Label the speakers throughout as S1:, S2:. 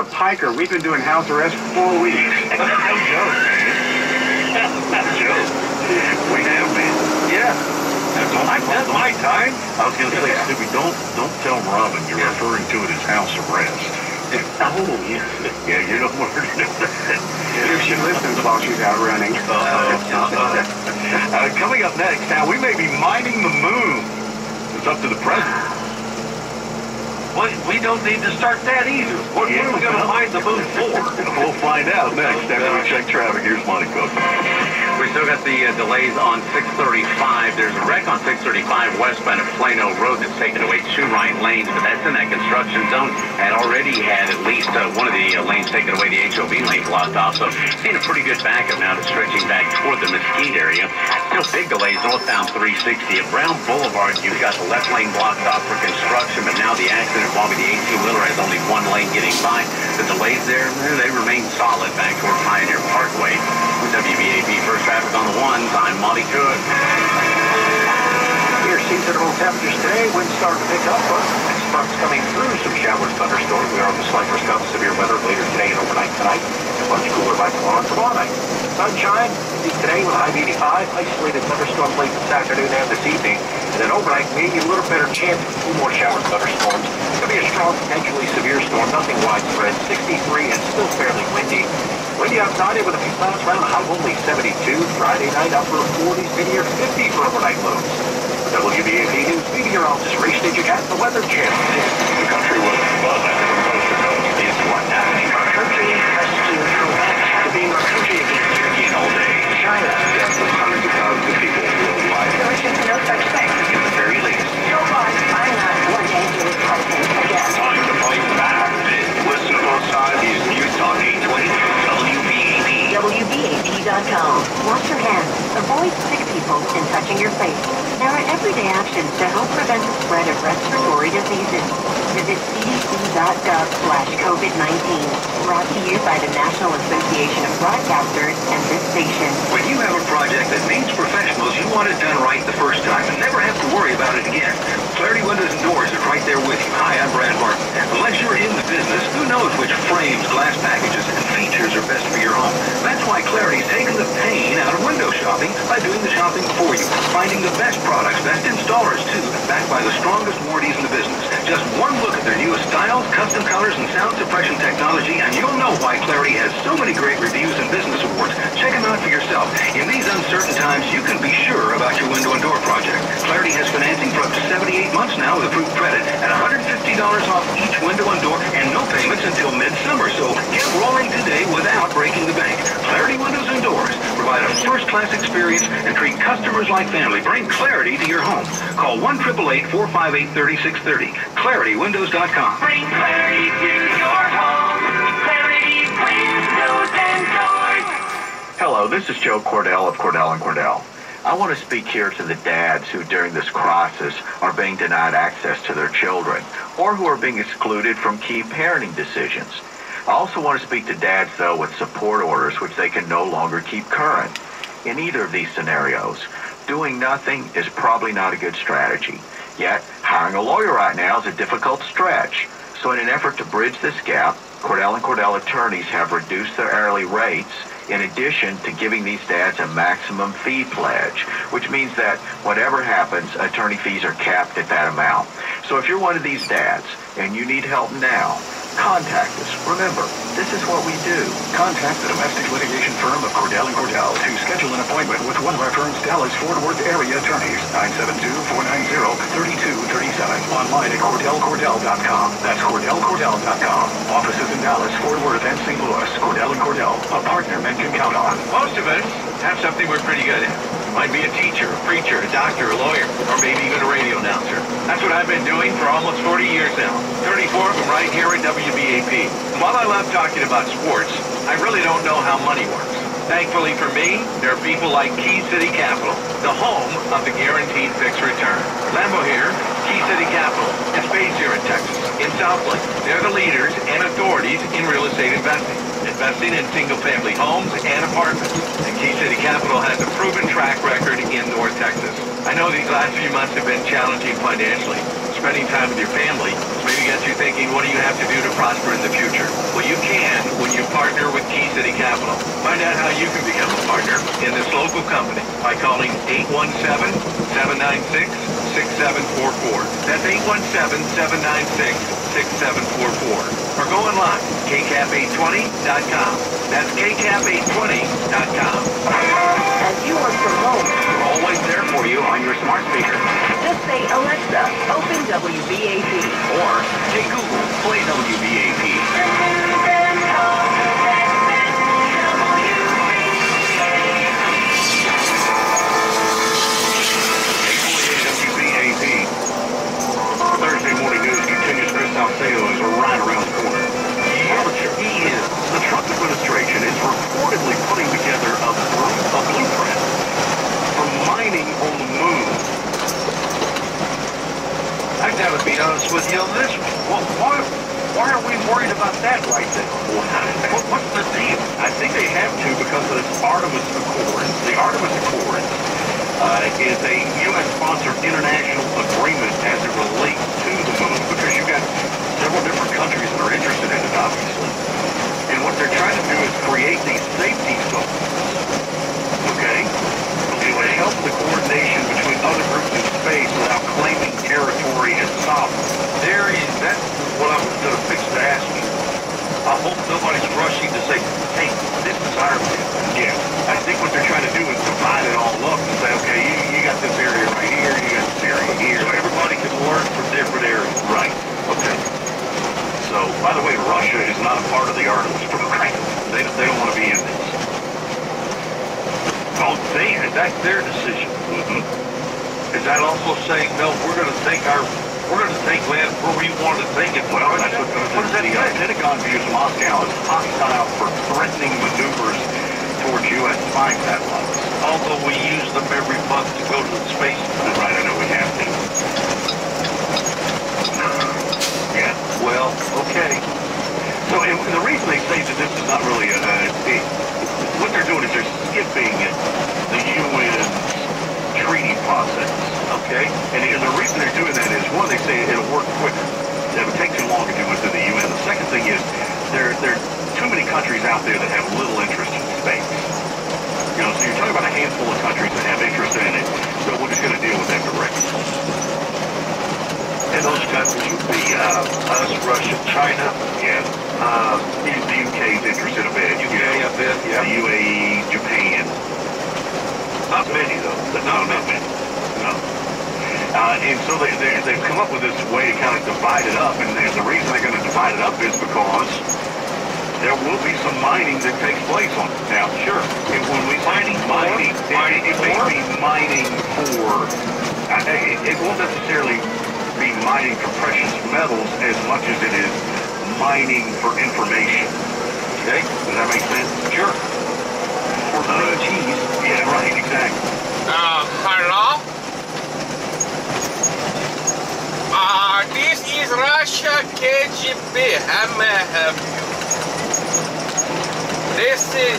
S1: a piker. We've been doing house arrest for four weeks.
S2: no joke, man. Not joke. We have been. Yeah. That's my, time. I was going to say, Snoopy, don't don't tell Robin you're referring to it as house arrest.
S1: Oh, yeah.
S2: Yeah, you don't want her to know that.
S1: If she listens while she's out running.
S2: Uh, uh, coming up next, now we may be mining the moon. It's up to the president.
S3: Well, we don't need to start that either. What, what are we going to mine the moon for?
S2: We'll find out next after we check traffic. Here's Monty Cook.
S4: Still got the uh, delays on 635. There's a wreck on 635 westbound of Plano Road that's taken away two right lanes, but that's in that construction zone. Had already had at least uh, one of the uh, lanes taken away, the HOV lane blocked off. So seeing a pretty good backup now that's stretching back toward the Mesquite area. Still big delays northbound 360 at Brown Boulevard. You've got the left lane blocked off for construction, but now the accident involving the 18-wheeler has only one lane getting by. The delays there, they remain solid back toward Pioneer Parkway. WBAP First Traffic on the ones, I'm Monty Cook.
S3: Here, seasonal temperatures today. Winds start to pick up. Next front's coming through. Some showers, thunderstorms. We are on the slight risk of severe weather later today and overnight tonight. Much cooler by tomorrow tomorrow night. Sunshine, today with a high of 85. Isolated thunderstorms late this afternoon and this evening. And then overnight, maybe a little better chance of a few more showers, thunderstorms. Could be a strong, potentially severe storm. Nothing widespread. 63 and still fairly windy. Windy outside it with a few clouds around. High only 72. Friday night upper 40s. Mid near 50 for overnight lows. WBAP News meteorologist Ray Stagik at the Weather Channel.
S2: The country was from coast to coast. It's what happening.
S3: Our country has to to being our country again.
S2: In all day.
S3: China.
S2: Deaths of hundreds of thousands of people worldwide.
S5: There is no such thing.
S2: At the very least.
S5: Joe Biden, I'm not going to be president again.
S2: Time to fight back. Listen to both sides. News Talk 820 WBAP.
S5: WBAP.com. Wash your hands. Avoid sick people and touching your face. There are everyday actions to help prevent the spread of respiratory diseases. Visit slash COVID-19. Brought to you by the National Association of Broadcasters and this station.
S3: When you have a project that needs professionals, you want it done right the first time and never have to worry about it again. Clarity Windows and Doors is right there with you. Hi, I'm Brad Martin. Unless you're in the business, who knows which frames, glass packages, and features are best for your home? That's why Clarity's taken the pain out of window shopping by doing the shopping for you. Finding the best products, best installers too, backed by the strongest warranties in the business. Just one look at their newest styles, custom colors, and sound suppression technology, and you'll know why Clarity has so many great reviews and business awards. Check them out for yourself. In these uncertain times, you can be sure about your window and door project. Clarity has financing for up to 78 months now with approved credit at $150 off each window and door and no payments until midsummer. So get rolling today without breaking the bank. Clarity Windows and Doors provide a first-class experience and treat customers like family. Bring clarity to your home. Call 1-888-458-3630. ClarityWindows.com.
S5: Bring clarity to your home. Clarity Windows and Doors.
S4: Hello, this is Joe Cordell of Cordell and Cordell. I want to speak here to the dads who during this crisis are being denied access to their children or who are being excluded from key parenting decisions. I also want to speak to dads, though, with support orders which they can no longer keep current. In either of these scenarios, doing nothing is probably not a good strategy. Yet, hiring a lawyer right now is a difficult stretch. So in an effort to bridge this gap, Cordell and Cordell attorneys have reduced their hourly rates in addition to giving these dads a maximum fee pledge, which means that whatever happens, attorney fees are capped at that amount. So if you're one of these dads and you need help now, contact us. Remember, this is what we do.
S6: Contact the domestic litigation firm of Cordell Cordell to schedule an appointment with one of our firm's Dallas-Fort Worth area attorneys. 972-490-3237. Online at CordellCordell.com. That's CordellCordell.com. Offices in Dallas, Fort Worth, and St. Louis. Cordell and Cordell, a partner men can count on.
S3: Most of us have something we're pretty good at. Might be a teacher, a preacher, a doctor, a lawyer, or maybe even a radio announcer. That's what I've been doing for almost 40 years now. 34 of them right here at WBAP. And while I love talking about sports, I really don't know how money works. Thankfully for me, there are people like Key City Capital, the home of the guaranteed fixed return. Lambo here, Key City Capital. is based here in Texas, in Southlake. They're the leaders and authorities in real estate investing investing in single-family homes and apartments, and Key City Capital has a proven track record in North Texas. I know these last few months have been challenging financially. Spending time with your family maybe gets you thinking, what do you have to do to prosper in the future? Well, you can when you partner with Key City Capital. Find out how you can become a partner in this local company by calling 817-796-6744. That's 817-796-6744. Or go online, kcap820.com. That's kcap820.com.
S5: As you work from home,
S3: We're always there for you on your smart speaker.
S5: just say, Alexa, open WBAP.
S3: Or, hey Google, play WBAP.
S2: WBAP. Thursday morning news continues. Chris Salcedo is right around the corner. Temperature. He is. The Trump administration is reportedly putting together a, blu- a blueprint for mining on the moon.
S3: I've got to be honest with you this one. Well, why, why are we worried about that right there?
S2: What, what's the deal? I think they have to because of this Artemis Accords. The Artemis Accords uh, is a U.S.-sponsored international agreement as it relates to the moon because you've got several different countries that are interested in it, obviously. And what they're trying to do is create these safety zones, okay? It would help the coordination between other groups in space without claiming territory as sovereign.
S3: There is, that's what I was going to fix to ask you. I hope nobody's rushing to say, hey, this is our land.
S2: Yeah, I think what they're trying to do is divide it all up and say, okay, you, you got this area right here, you got this area here.
S3: So everybody can learn from different areas.
S2: Right. Okay. So, by the way, Russia is not a part of the Artemis program. They, they don't want to be in this.
S3: Oh, they, that's their decision.
S2: Mm-hmm.
S3: Is that also saying, no, we're going to take our, we're going to take land where we want to take it?
S2: Well, that's what,
S3: what does that
S2: the uh. Pentagon views Moscow as hostile for threatening maneuvers towards U.S. spy satellites.
S3: Although we use them every month to go to the space.
S2: Right, I know we have to. Yeah.
S3: Well, okay.
S2: So, and the reason they say that this is not really a, uh, it, what they're doing is they're skipping the UN treaty process.
S3: Okay.
S2: And the the reason they're doing that is, one, they say it'll work quicker. It would take too long to do it through the UN. The second thing is, there, there are too many countries out there that have little interest in space. You know, so you're talking about a handful of countries that have interest in it, so we're just going to deal with them directly.
S3: And those countries would be uh, us, Russia, China,
S2: Yeah. Uh, the the UK's interested a bit.
S3: UK, bet,
S2: The
S3: yeah.
S2: UAE, Japan.
S3: Not many, though.
S2: But no, not many. Uh, and so they, they, they've come up with this way to kind of divide it up, and the the reason they're going to divide it up is because there will be some mining that takes place on it. Now, sure, if, when we
S3: Mining
S2: mining, it,
S3: Mining
S2: it, it may be mining for, uh, it, it won't necessarily be mining for precious metals as much as it is mining for information.
S3: Okay?
S2: Does that make sense?
S3: Sure.
S2: For uh, cheese. Yeah, right, exactly.
S7: Uh, hello? Uh, this is Russia KGB. How may I help you? This is...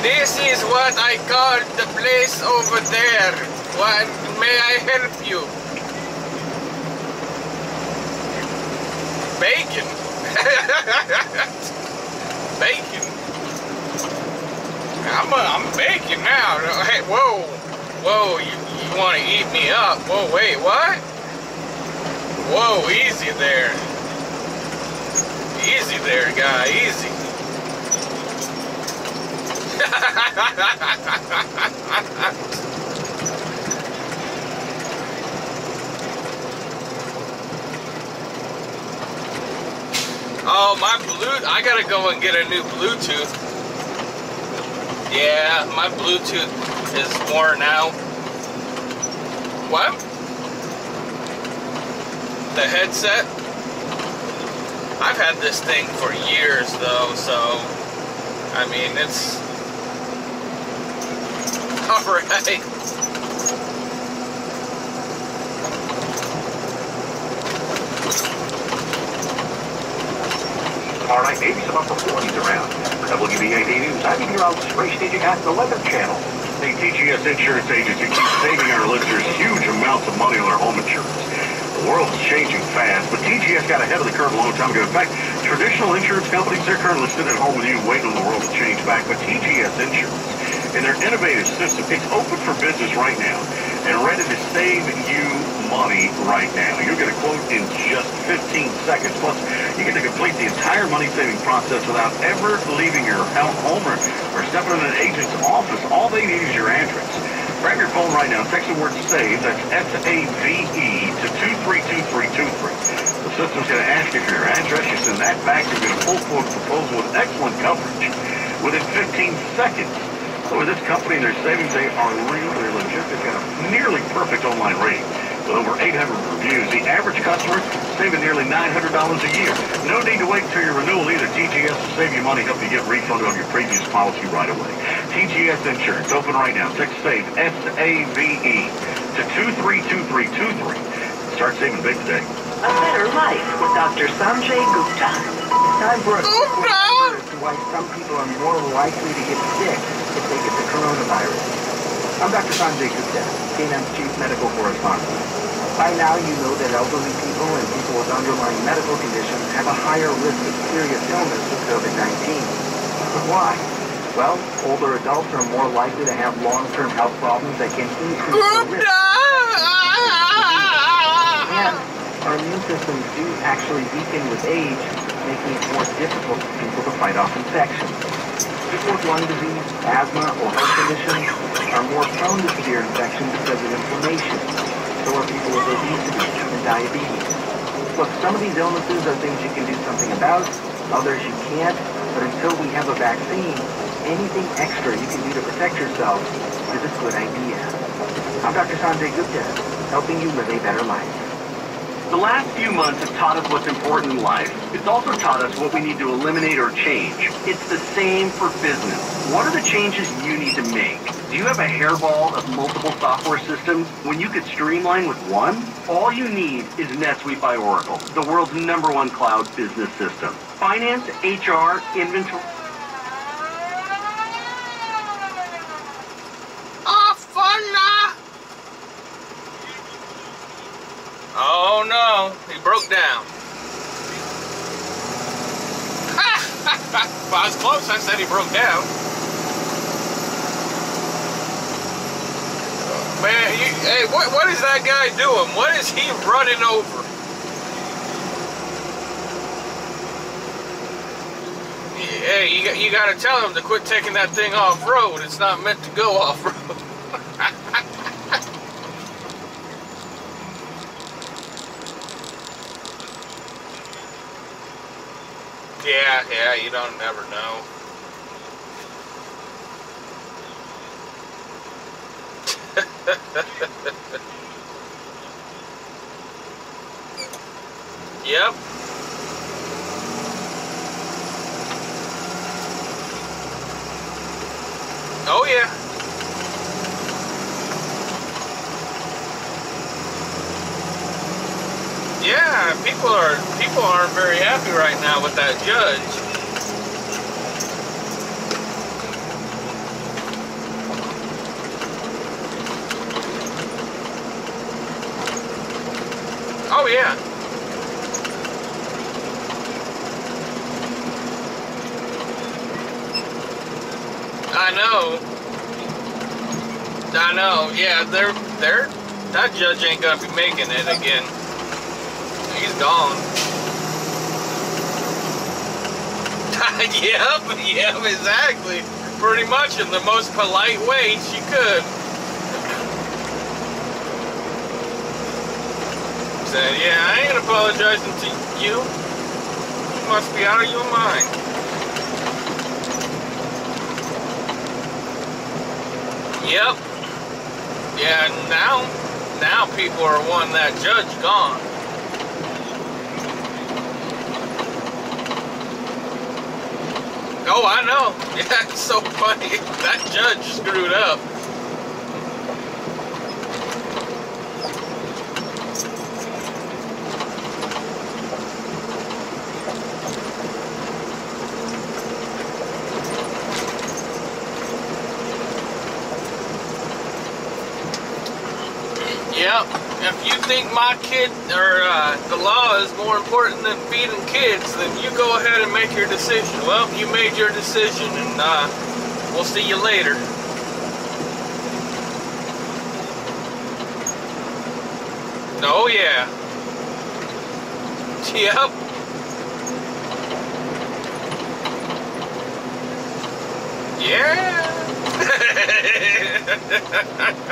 S7: This is what I call the place over there. What may I help you? Bacon. Bacon. I'm, uh, I'm bacon now. Hey, whoa. Whoa, you, you want to eat me up? Whoa, wait, what? Whoa, easy there. Easy there, guy, easy. oh, my Bluetooth. I gotta go and get a new Bluetooth. Yeah, my Bluetooth is worn out. What? The headset? I've had this thing for years though, so I mean it's alright.
S2: All right, maybe some upper 40s around. WBAP News, I'm old spray station at the Weather Channel. The TGS Insurance Agency keeps saving our listeners huge amounts of money on their home insurance. The world is changing fast, but TGS got ahead of the curve a long time ago. In fact, Traditional insurance companies, they're currently sitting at home with you waiting on the world to change back, but TGS Insurance and their innovative system, it's open for business right now and ready to save you money right now. You'll get a quote in just 15 seconds. Plus, you get to complete the entire money-saving process without ever leaving your home or, or stepping in an agent's office. All they need is your address. Grab your phone right now. Text the word SAVE, that's S-A-V-E, to 232323. The system's going to ask you for your address. You send that back. You get a full quote proposal with excellent coverage within 15 seconds. So with this company and their savings, they are really legit. They've got a nearly perfect online rating. With over 800 reviews, the average customer saving nearly $900 a year. No need to wait until your renewal either. TGS will save you money, help you get refunded on your previous policy right away. TGS Insurance, open right now. Text SAVE, S-A-V-E, to 232323. Start saving big today.
S8: A Better Life with Dr. Sanjay Gupta.
S9: Time for a quick
S7: Gupta!
S9: to why some people are more likely to get sick if they get the coronavirus. I'm Dr. Sanjay Gupta, CNN's chief medical correspondent. By now, you know that elderly people and people with underlying medical conditions have a higher risk of serious illness with COVID-19. But why? Well, older adults are more likely to have long-term health problems that can increase the risk. And our immune systems do actually weaken with age, making it more difficult for people to fight off infections. People with lung disease, asthma, or heart conditions are more prone to severe infection because of inflammation. So are people with obesity and diabetes. Look, some of these illnesses are things you can do something about, others you can't, but until we have a vaccine, anything extra you can do to protect yourself is a good idea. I'm Dr. Sanjay Gupta, helping you live a better life.
S3: The last few months have taught us what's important in life. It's also taught us what we need to eliminate or change. It's the same for business. What are the changes you need to make? Do you have a hairball of multiple software systems when you could streamline with one? All you need is NetSuite by Oracle, the world's number one cloud business system. Finance, HR, inventory.
S7: Ah, fun Oh no, he broke down. well, I was close. I said he broke down. Man, you, hey, what, what is that guy doing? What is he running over? Hey, you, you got to tell him to quit taking that thing off road. It's not meant to go off road. Yeah, yeah, you don't never know. yep. Oh yeah. Yeah, people are people aren't very happy right now with that judge. Oh yeah. I know. I know. Yeah, they're they're that judge ain't gonna be making it again. He's gone. yep, yep, exactly. Pretty much in the most polite way she could. Said, yeah, I ain't apologizing to you. You must be out of your mind. Yep. Yeah, now, now people are wanting that judge gone. Oh, I know. Yeah, it's so funny. That judge screwed up. Yep. if you think my kid or uh, the law is more important than feeding kids, then you go ahead and make your decision. Well, you made your decision, and uh, we'll see you later. Oh yeah. Yep.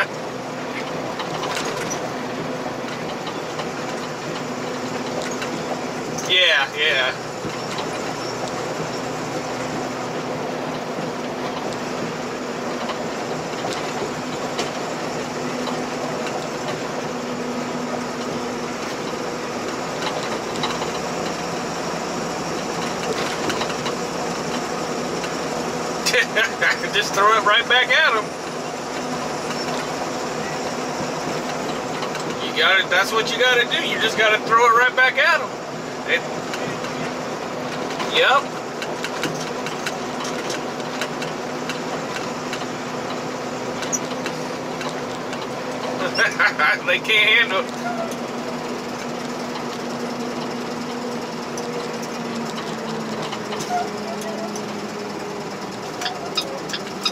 S7: Yeah. Yeah, yeah. Just throw it right back at him. You got to That's what you got to do. You just got to throw it right back at him. Yep. they can't handle it.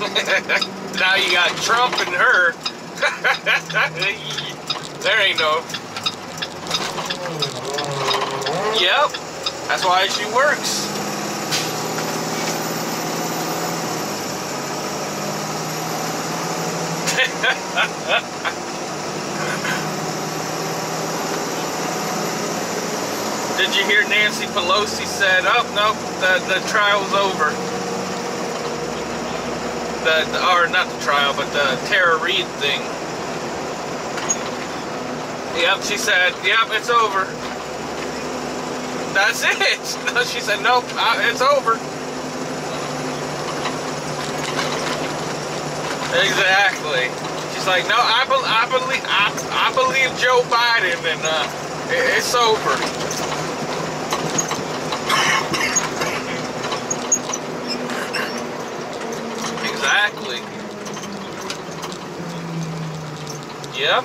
S7: now you got Trump and her. there ain't no. Yep. That's why she works. Did you hear Nancy Pelosi said, oh, no, the, the trial's over. The, the, or not the trial, but the Tara Reade thing. Yep, she said, yep, it's over. That's it. No, she said, nope, uh, it's over. Exactly. She's like, no, I, be I believe, I, I believe Joe Biden, and uh, it it's over. exactly. Yep.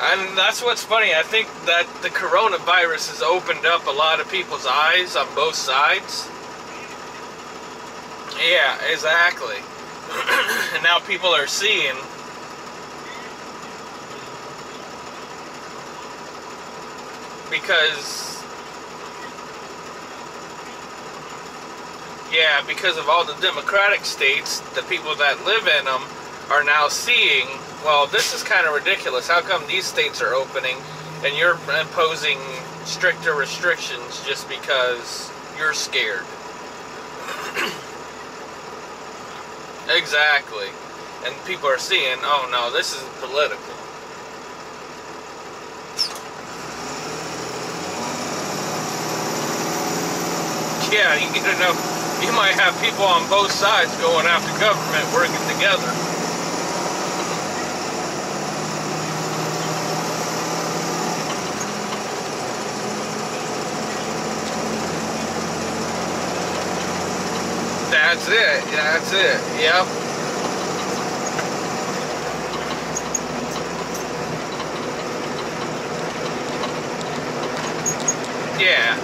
S7: And that's what's funny. I think that the coronavirus has opened up a lot of people's eyes on both sides. Yeah, exactly. and now people are seeing because yeah, because of all the democratic states, the people that live in them are now seeing, well, this is kind of ridiculous. How come these states are opening and you're imposing stricter restrictions just because you're scared? Exactly. And people are seeing, oh no, this is political. Yeah, you, you know, you might have people on both sides going after government working together. That's it. That's it. Yep. Yeah.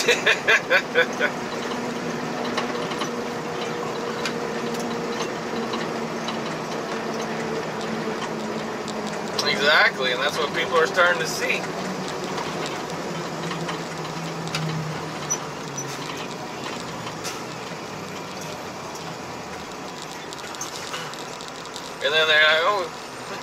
S7: exactly, and that's what people are starting to see. And then they're like, oh.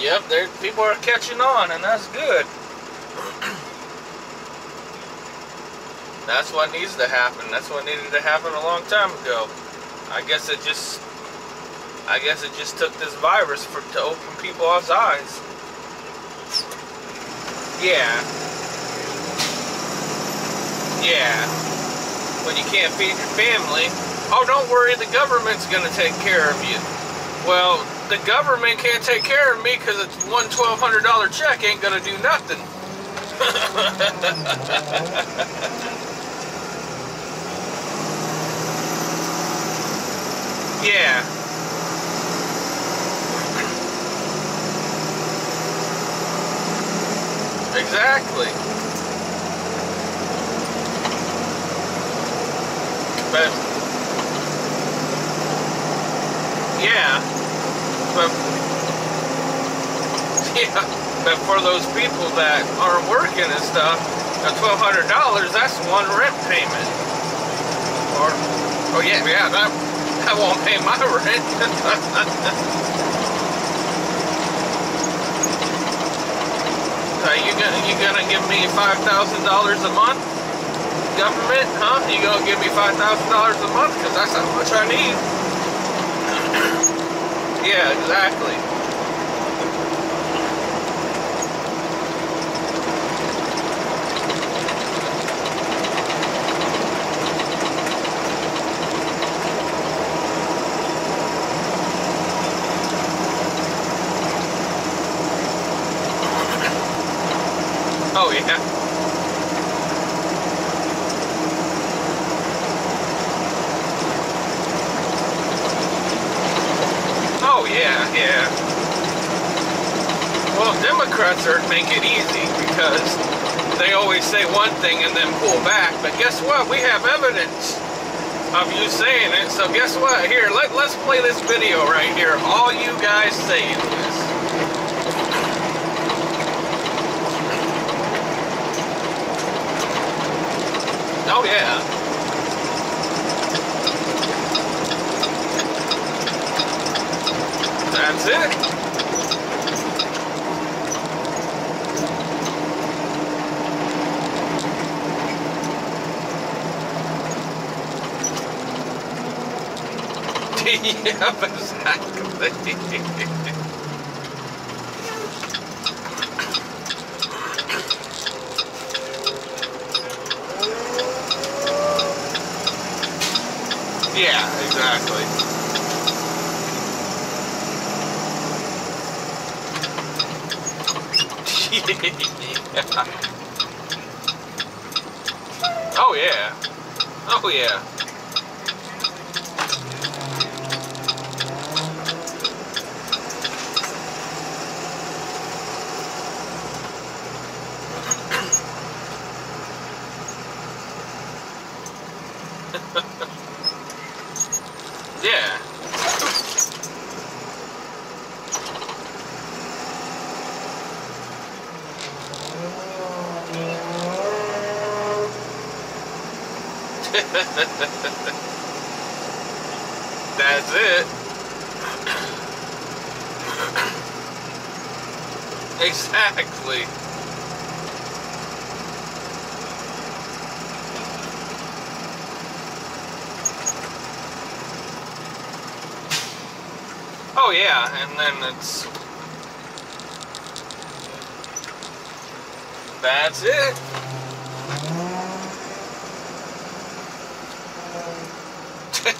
S7: yep, there people are catching on, and that's good. that's what needs to happen. That's what needed to happen a long time ago. I guess it just, I guess it just took this virus for to open people's eyes. Yeah. Yeah. When you can't feed your family, oh, don't worry, the government's going to take care of you. Well, the government can't take care of me because it's one $1,200 check ain't going to do nothing. yeah. Exactly. But yeah, but yeah, but for those people that aren't working and stuff, at twelve hundred dollars, that's one rent payment. Or, oh yeah, yeah, that that won't pay my rent. Are you gonna you gonna give me five thousand dollars a month, government? Huh? You gonna give me five thousand dollars a month? Cause that's how much I need. yeah, exactly. Oh yeah. Oh yeah, yeah. Democrats are make it easy because they always say one thing and then pull back. But guess what? We have evidence of you saying it. So guess what? Here, let, let's play this video right here. All you guys saying this. Oh yeah. That's it. Yep, exactly. yeah, exactly. yeah. Oh yeah. Oh yeah. yeah. That's it. exactly. Oh yeah, and then it's that's it.